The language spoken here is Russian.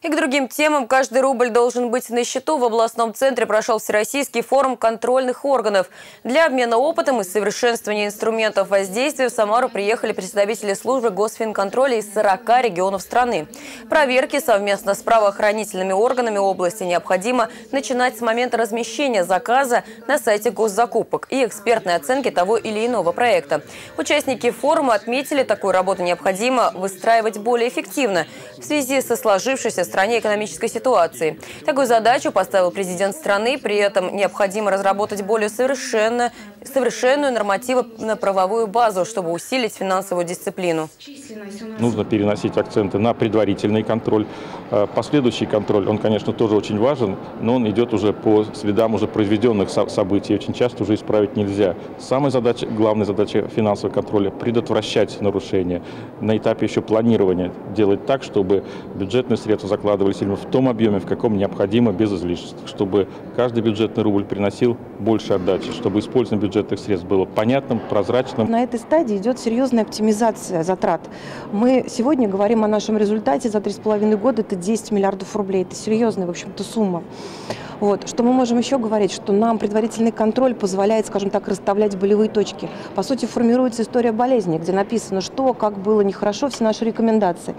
И к другим темам каждый рубль должен быть на счету. В областном центре прошел Всероссийский форум контрольных органов. Для обмена опытом и совершенствования инструментов воздействия в Самару приехали представители службы госфинконтроля из 40 регионов страны. Проверки совместно с правоохранительными органами области необходимо начинать с момента размещения заказа на сайте госзакупок и экспертной оценки того или иного проекта. Участники форума отметили, такую работу необходимо выстраивать более эффективно в связи со сложившейся стране экономической ситуации. Такую задачу поставил президент страны. При этом необходимо разработать более совершенно, совершенную нормативно-правовую базу, чтобы усилить финансовую дисциплину. Нужно переносить акценты на предварительный контроль. Э, последующий контроль, он, конечно, тоже очень важен, но он идет уже по следам уже произведенных событий. Очень часто уже исправить нельзя. Самая задача, главная задача финансового контроля – предотвращать нарушения. На этапе еще планирования делать так, чтобы бюджетные средства закладывались именно в том объеме, в каком необходимо, без излишеств, чтобы каждый бюджетный рубль приносил больше отдачи, чтобы использование бюджетных средств было понятным, прозрачным. На этой стадии идет серьезная оптимизация затрат. Мы сегодня говорим о нашем результате за три с половиной года, это 10 миллиардов рублей. Это серьезная, в общем-то, сумма. Вот. Что мы можем еще говорить? Что нам предварительный контроль позволяет, скажем так, расставлять болевые точки. По сути, формируется история болезни, где написано, что, как было нехорошо, все наши рекомендации.